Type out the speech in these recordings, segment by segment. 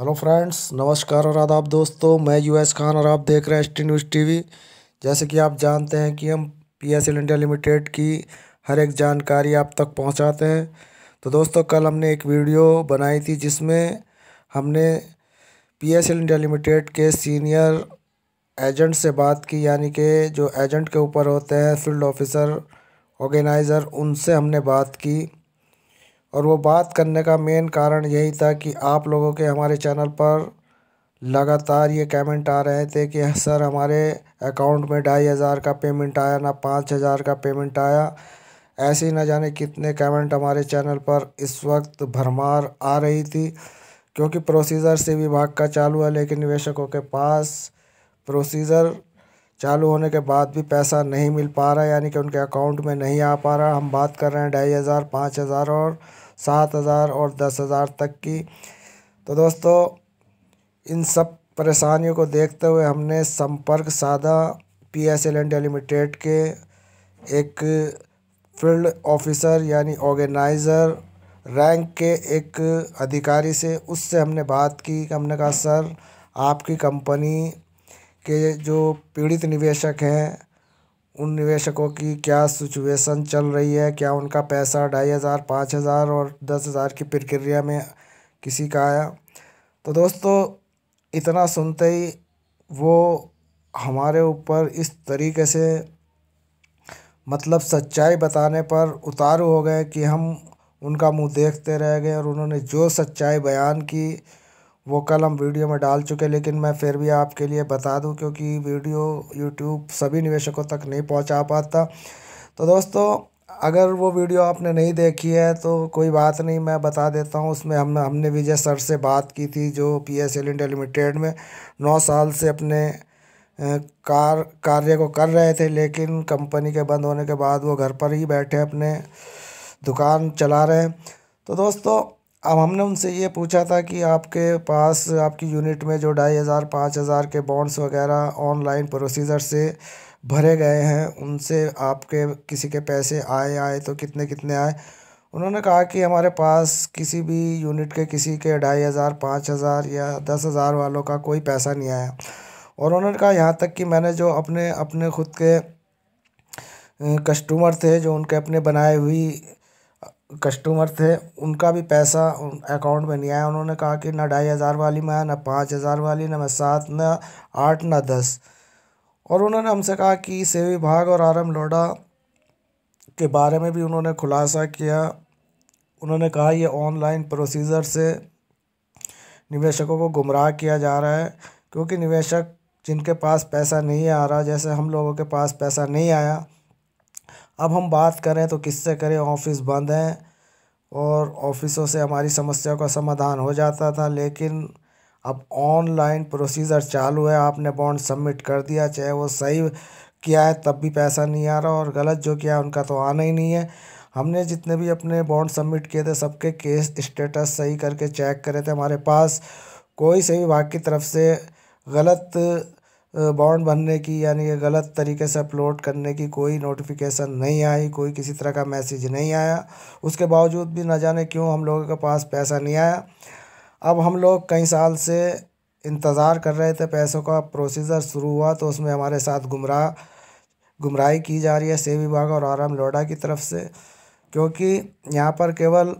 Hello friends, नमस्कार और आदाब दोस्तों। मैं यूएस खान और आप देख रहे हैं एस टी न्यूज़ टीवी जैसे कि आप जानते हैं कि हम P S L India Limited की हर एक जानकारी आप तक पहुंचाते हैं। तो दोस्तों, कल हमने एक वीडियो बनाई थी जिसमें हमने P S L India Limited के सीनियर एजेंट से बात की, यानी कि जो एजेंट के ऊपर होते हैं फ़ील्ड ऑफिसर ऑर्गेनाइज़र उनसे हमने बात की। और वो बात करने का मेन कारण यही था कि आप लोगों के हमारे चैनल पर लगातार ये कमेंट आ रहे थे कि सर, हमारे अकाउंट में ढाई हज़ार का पेमेंट आया, ना पाँच हज़ार का पेमेंट आया। ऐसे ही न जाने कितने कमेंट हमारे चैनल पर इस वक्त भरमार आ रही थी, क्योंकि प्रोसीजर से विभाग का चालू है, लेकिन निवेशकों के पास प्रोसीजर चालू होने के बाद भी पैसा नहीं मिल पा रहा, यानी कि उनके अकाउंट में नहीं आ पा रहा। हम बात कर रहे हैं ढाई हज़ार, पाँच हज़ार और सात हज़ार और दस हज़ार तक की। तो दोस्तों, इन सब परेशानियों को देखते हुए हमने संपर्क साधा P S L India Limited के एक फ़ील्ड ऑफिसर, यानी ऑर्गेनाइज़र रैंक के एक अधिकारी से उससे हमने बात की। हमने कहा, सर, आपकी कंपनी के जो पीड़ित निवेशक हैं, उन निवेशकों की क्या सिचुएशन चल रही है? क्या उनका पैसा ढाई हज़ार, पाँच हज़ार और दस हज़ार की प्रक्रिया में किसी का आया? तो दोस्तों, इतना सुनते ही वो हमारे ऊपर इस तरीके से मतलब सच्चाई बताने पर उतारू हो गए कि हम उनका मुँह देखते रह गए और उन्होंने जो सच्चाई बयान की वो कल हम वीडियो में डाल चुके लेकिन मैं फिर भी आपके लिए बता दूँ क्योंकि वीडियो यूट्यूब सभी निवेशकों तक नहीं पहुँचा पाता। तो दोस्तों, अगर वो वीडियो आपने नहीं देखी है तो कोई बात नहीं, मैं बता देता हूँ, उसमें हम, हमने विजय सर से बात की थी, जो P S L India Limited में नौ साल से अपने कार, कार्य को कर रहे थे, लेकिन कंपनी के बंद होने के बाद वो घर पर ही बैठे, अपने दुकान चला रहे हैं। तो दोस्तों अब हमने उनसे ये पूछा था कि आपके पास, आपकी यूनिट में जो ढाई हज़ार, पाँच हज़ार के बॉन्ड्स वगैरह ऑनलाइन प्रोसीजर से भरे गए हैं, उनसे आपके किसी के पैसे आए आए तो कितने कितने आए? उन्होंने कहा कि हमारे पास किसी भी यूनिट के किसी के ढाई हज़ार, पाँच हज़ार या दस हज़ार वालों का कोई पैसा नहीं आया। और उन्होंने कहा यहाँ तक कि मैंने जो अपने अपने खुद के कस्टमर थे, जो उनके अपने बनाए हुई कस्टमर थे, उनका भी पैसा उन अकाउंट में नहीं आया। उन्होंने कहा कि ना ढाई हज़ार वाली में आया, ना पाँच हज़ार वाली, ना मैं सात, ना आठ, ना दस। और उन्होंने हमसे कहा कि सेव विभाग और आर एम लोडा के बारे में भी उन्होंने खुलासा किया। उन्होंने कहा, ये ऑनलाइन प्रोसीजर से निवेशकों को गुमराह किया जा रहा है, क्योंकि निवेशक जिनके पास पैसा नहीं आ रहा, जैसे हम लोगों के पास पैसा नहीं आया अब हम बात करें तो किससे करें? ऑफ़िस बंद हैं और ऑफिसों से हमारी समस्या का समाधान हो जाता था, लेकिन अब ऑनलाइन प्रोसीजर चालू है। आपने बॉन्ड सबमिट कर दिया, चाहे वो सही किया है, तब भी पैसा नहीं आ रहा और गलत जो किया उनका तो आना ही नहीं है। हमने जितने भी अपने बॉन्ड सबमिट किए थे, सबके केस स्टेटस सही करके चेक करे थे। हमारे पास कोई सही विभाग की तरफ़ से गलत बॉन्ड बनने की, यानी कि गलत तरीके से अपलोड करने की कोई नोटिफिकेशन नहीं आई, कोई किसी तरह का मैसेज नहीं आया। उसके बावजूद भी ना जाने क्यों हम लोगों के पास पैसा नहीं आया। अब हम लोग कई साल से इंतज़ार कर रहे थे, पैसों का प्रोसीजर शुरू हुआ तो उसमें हमारे साथ गुमराह, गुमराही की जा रही है सेव विभाग और आराम लोडा की तरफ़ से, क्योंकि यहाँ पर केवल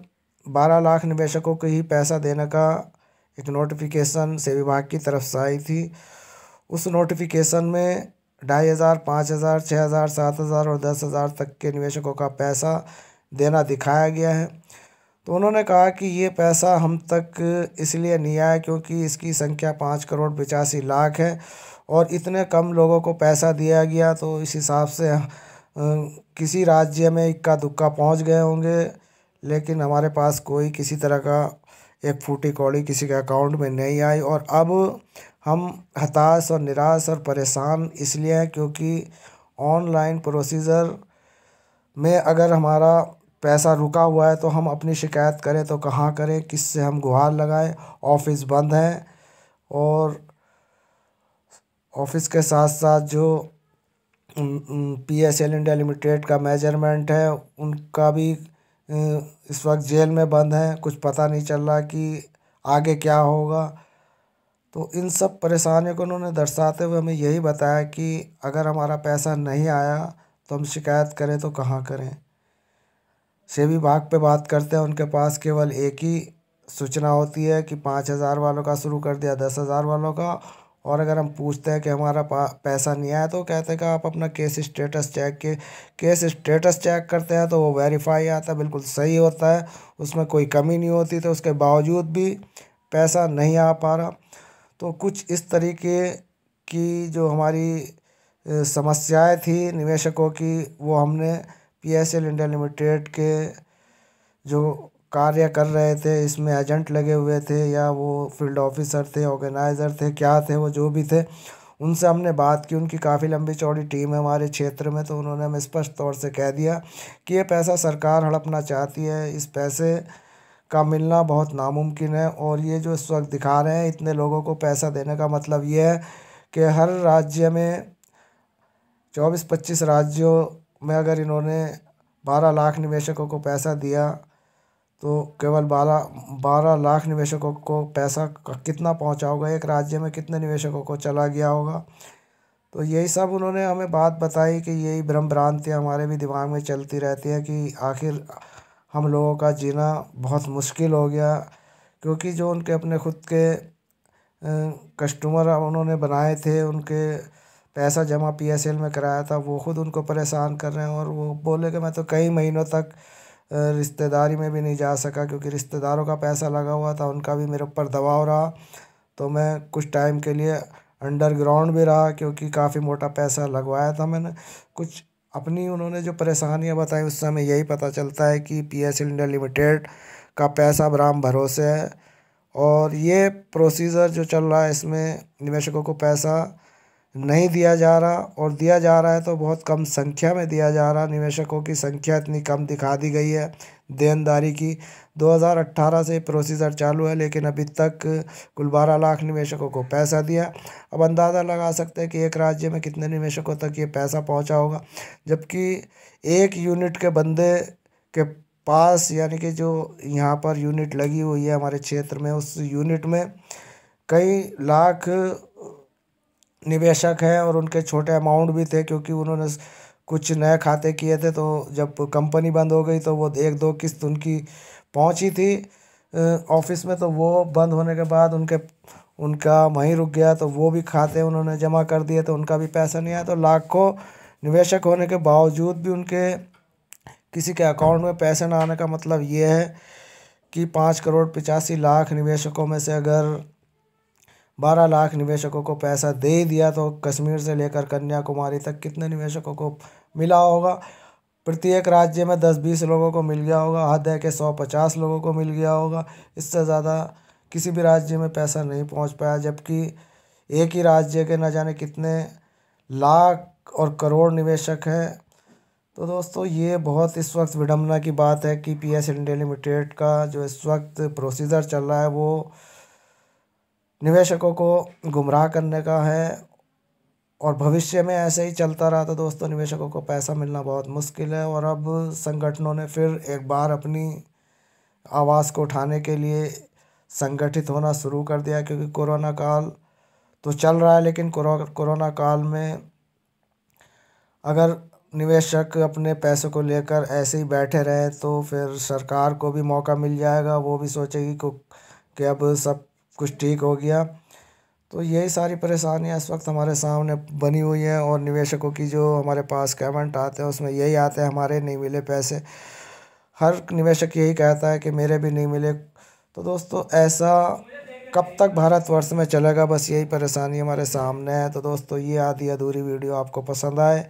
बारह लाख निवेशकों को ही पैसा देने का एक नोटिफिकेशन सेव विभाग की तरफ़ से आई थी। उस नोटिफिकेशन में ढाई हज़ार, पाँच हज़ार छः हज़ार, सात हज़ार और दस हज़ार तक के निवेशकों का पैसा देना दिखाया गया है। तो उन्होंने कहा कि ये पैसा हम तक इसलिए नहीं आया क्योंकि इसकी संख्या पाँच करोड़ पचासी लाख है और इतने कम लोगों को पैसा दिया गया तो इस हिसाब से किसी राज्य में इक्का दुक्का पहुँच गए होंगे, लेकिन हमारे पास कोई किसी तरह का एक फूटी कौड़ी किसी के अकाउंट में नहीं आई और अब हम हताश और निराश और परेशान इसलिए हैं क्योंकि ऑनलाइन प्रोसीजर में अगर हमारा पैसा रुका हुआ है तो हम अपनी शिकायत करें तो कहाँ करें, किससे हम गुहार लगाएँ, ऑफ़िस बंद हैं और ऑफ़िस के साथ साथ जो P S L India Limited का मेज़रमेंट है, उनका भी इस वक्त जेल में बंद हैं, कुछ पता नहीं चल रहा कि आगे क्या होगा। तो इन सब परेशानियों को उन्होंने दर्शाते हुए हमें यही बताया कि अगर हमारा पैसा नहीं आया तो हम शिकायत करें तो कहाँ करें। से विभाग पे बात करते हैं, उनके पास केवल एक ही सूचना होती है कि पाँच हज़ार वालों का शुरू कर दिया, दस हज़ार वालों का और अगर हम पूछते हैं कि हमारा पैसा नहीं आया तो कहते हैं कि आप अपना केस स्टेटस चेक के, केस स्टेटस चेक करते हैं तो वो वेरीफाई आता है, बिल्कुल सही होता है, उसमें कोई कमी नहीं होती तो उसके बावजूद भी पैसा नहीं आ पा रहा। तो कुछ इस तरीके की जो हमारी समस्याएँ थी निवेशकों की, वो हमने P S L India Limited के जो कार्य कर रहे थे, इसमें एजेंट लगे हुए थे या वो फ़ील्ड ऑफिसर थे, ऑर्गेनाइज़र थे, क्या थे, वो जो भी थे, उनसे हमने बात की। उनकी काफ़ी लंबी चौड़ी टीम है हमारे क्षेत्र में तो उन्होंने हमें स्पष्ट तौर से कह दिया कि ये पैसा सरकार हड़पना चाहती है। इस पैसे का मिलना बहुत नामुमकिन है और ये जो इस वक्त दिखा रहे हैं, इतने लोगों को पैसा देने का मतलब ये है कि हर राज्य में, चौबीस पच्चीस राज्यों में अगर इन्होंने बारह लाख निवेशकों को पैसा दिया तो केवल बारह बारह लाख निवेशकों को पैसा कितना पहुँचा होगा? एक राज्य में कितने निवेशकों को चला गया होगा? तो यही सब उन्होंने हमें बात बताई कि यही भ्रम भ्रांतियाँ हमारे भी दिमाग में चलती रहती है कि आखिर हम लोगों का जीना बहुत मुश्किल हो गया, क्योंकि जो उनके अपने खुद के कस्टमर उन्होंने बनाए थे, उनके पैसा जमा पीएसएल में कराया था, वो खुद उनको परेशान कर रहे हैं और वो बोले कि मैं तो कई महीनों तक रिश्तेदारी में भी नहीं जा सका क्योंकि रिश्तेदारों का पैसा लगा हुआ था, उनका भी मेरे ऊपर दबाव रहा। तो मैं कुछ टाइम के लिए अंडरग्राउंड भी रहा क्योंकि काफ़ी मोटा पैसा लगवाया था मैंने। कुछ अपनी उन्होंने जो परेशानियाँ बताई, उससे हमें यही पता चलता है कि पी एस इंडिया लिमिटेड का पैसा बराम भरोसे है। और ये प्रोसीजर जो चल रहा है, इसमें निवेशकों को पैसा नहीं दिया जा रहा और दिया जा रहा है तो बहुत कम संख्या में दिया जा रहा। निवेशकों की संख्या इतनी कम दिखा दी गई है देनदारी की। 2018 से प्रोसीजर चालू है लेकिन अभी तक कुल बारह लाख निवेशकों को पैसा दिया। अब अंदाज़ा लगा सकते हैं कि एक राज्य में कितने निवेशकों तक ये पैसा पहुँचा होगा। जबकि एक यूनिट के बंदे के पास यानी कि जो यहाँ पर यूनिट लगी हुई है हमारे क्षेत्र में, उस यूनिट में कई लाख निवेशक हैं और उनके छोटे अमाउंट भी थे क्योंकि उन्होंने कुछ नए खाते किए थे तो जब कंपनी बंद हो गई तो वो एक दो किस्त उनकी पहुँची थी ऑफ़िस में तो वो बंद होने के बाद उनके, उनका वहीं रुक गया तो वो भी खाते उन्होंने जमा कर दिए तो उनका भी पैसा नहीं आया तो लाखों निवेशक होने के बावजूद भी उनके किसी के अकाउंट में पैसे ना आने का मतलब ये है कि पाँच करोड़ पचासी लाख निवेशकों में से अगर बारह लाख निवेशकों को पैसा दे दिया तो कश्मीर से लेकर कन्याकुमारी तक कितने निवेशकों को मिला होगा? प्रत्येक राज्य में दस बीस लोगों को मिल गया होगा हद है कि सौ पचास लोगों को मिल गया होगा। इससे ज़्यादा किसी भी राज्य में पैसा नहीं पहुँच पाया, जबकि एक ही राज्य के न जाने कितने लाख और करोड़ निवेशक हैं। तो दोस्तों, ये बहुत इस वक्त विडम्बना की बात है कि पी एस इंडिया लिमिटेड का जो इस वक्त प्रोसीजर चल रहा है, वो निवेशकों को गुमराह करने का है और भविष्य में ऐसे ही चलता रहा तो दोस्तों निवेशकों को पैसा मिलना बहुत मुश्किल है और अब संगठनों ने फिर एक बार अपनी आवाज़ को उठाने के लिए संगठित होना शुरू कर दिया क्योंकि कोरोना काल तो चल रहा है लेकिन कोरोना काल में अगर निवेशक अपने पैसों को लेकर ऐसे ही बैठे रहे तो फिर सरकार को भी मौका मिल जाएगा, वो भी सोचेगी को, कि अब सब कुछ ठीक हो गया। तो यही सारी परेशानियाँ इस वक्त हमारे सामने बनी हुई हैं और निवेशकों की जो हमारे पास कमेंट आते हैं, उसमें यही आते हैं, हमारे नहीं मिले पैसे। हर निवेशक यही कहता है कि मेरे भी नहीं मिले। तो दोस्तों, ऐसा कब तक भारतवर्ष में चलेगा, बस यही परेशानी हमारे सामने है। तो दोस्तों, ये आधी अधूरी वीडियो आपको पसंद आए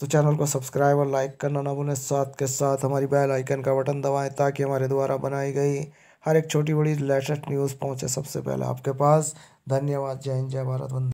तो चैनल को सब्सक्राइब और लाइक करना ना भूलें। साथ के साथ हमारी बेल आइकन का बटन दबाएँ ताकि हमारे द्वारा बनाई गई हर एक छोटी बड़ी लेटेस्ट न्यूज़ पहुँचे सबसे पहले आपके पास। धन्यवाद। जय हिंद, जय भारत। वंदे